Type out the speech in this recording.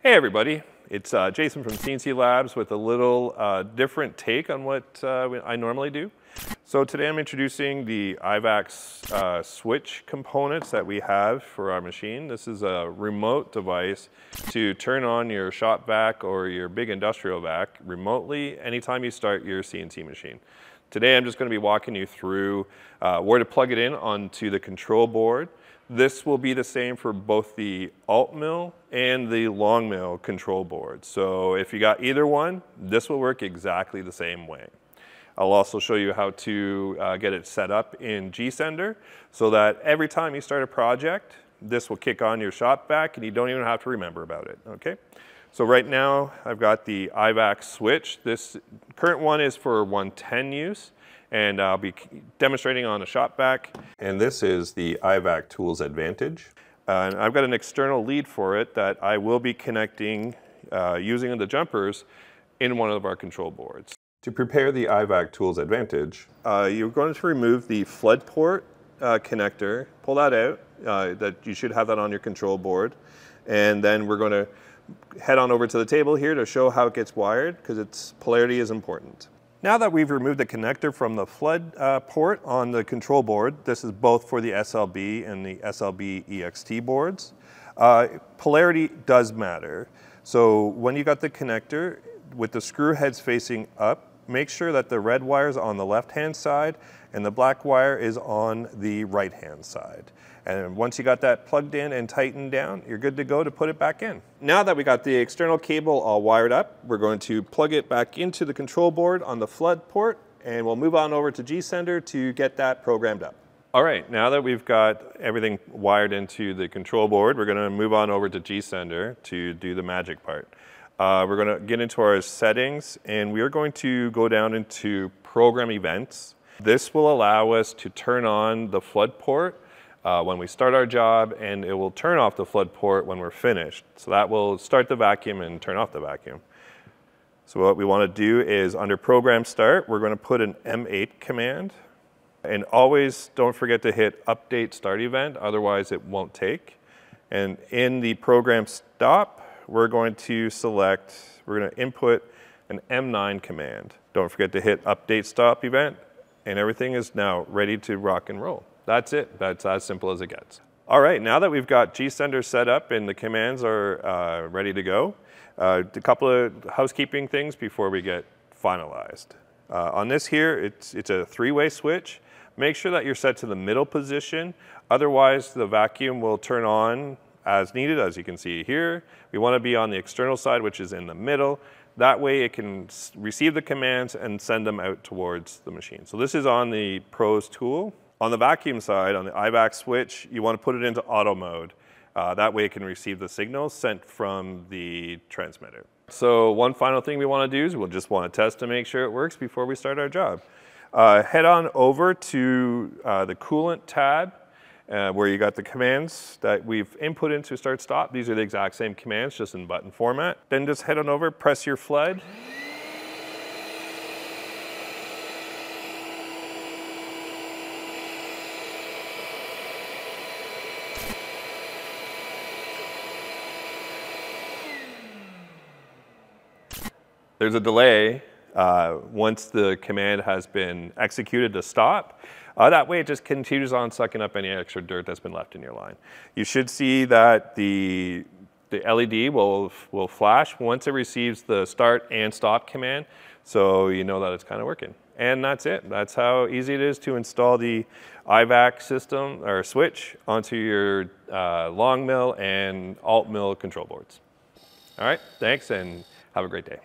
Hey everybody, it's uh, Jason from Sienci Labs with a little uh, different take on what uh, I normally do. So today I'm introducing the IVAX uh, switch components that we have for our machine. This is a remote device to turn on your shop vac or your big industrial vac remotely anytime you start your CNC machine. Today I'm just going to be walking you through uh, where to plug it in onto the control board, this will be the same for both the AltMill and the LongMill control board. So if you got either one, this will work exactly the same way. I'll also show you how to uh, get it set up in GSender so that every time you start a project, this will kick on your shop vac and you don't even have to remember about it, okay? So right now I've got the IVAC switch. This current one is for 110 use and I'll be demonstrating on a shop vac. And this is the IVAC Tools Advantage. Uh, and I've got an external lead for it that I will be connecting uh, using the jumpers in one of our control boards. To prepare the IVAC Tools Advantage, uh, you're going to remove the flood port uh, connector, pull that out, uh, that you should have that on your control board. And then we're going to head on over to the table here to show how it gets wired because its polarity is important. Now that we've removed the connector from the flood uh, port on the control board, this is both for the SLB and the SLB EXT boards, uh, polarity does matter. So when you got the connector with the screw heads facing up, make sure that the red wire is on the left-hand side and the black wire is on the right-hand side. And once you got that plugged in and tightened down, you're good to go to put it back in. Now that we got the external cable all wired up, we're going to plug it back into the control board on the flood port and we'll move on over to GSender to get that programmed up. All right, now that we've got everything wired into the control board, we're gonna move on over to GSender to do the magic part. Uh, we're gonna get into our settings and we are going to go down into program events. This will allow us to turn on the flood port uh, when we start our job and it will turn off the flood port when we're finished. So that will start the vacuum and turn off the vacuum. So what we want to do is under program start, we're going to put an M8 command and always don't forget to hit update start event, otherwise it won't take. And in the program stop, we're going to select, we're going to input an M9 command. Don't forget to hit update stop event and everything is now ready to rock and roll. That's it. That's as simple as it gets. All right, now that we've got GSender set up and the commands are uh, ready to go, uh, a couple of housekeeping things before we get finalized. Uh, on this here, it's, it's a three-way switch. Make sure that you're set to the middle position. Otherwise, the vacuum will turn on as needed, as you can see here. We want to be on the external side, which is in the middle. That way it can receive the commands and send them out towards the machine. So this is on the pros tool. On the vacuum side, on the IVAC switch, you want to put it into auto mode. Uh, that way it can receive the signals sent from the transmitter. So one final thing we want to do is we'll just want to test to make sure it works before we start our job. Uh, head on over to uh, the coolant tab uh, where you got the commands that we've input into start stop. These are the exact same commands, just in button format. Then just head on over, press your flood. There's a delay uh, once the command has been executed to stop. Uh, that way it just continues on sucking up any extra dirt that's been left in your line. You should see that the, the LED will, will flash once it receives the start and stop command, so you know that it's kind of working. And that's it. That's how easy it is to install the IVAC system or switch onto your uh, LongMill and AltMill control boards. All right, thanks and have a great day.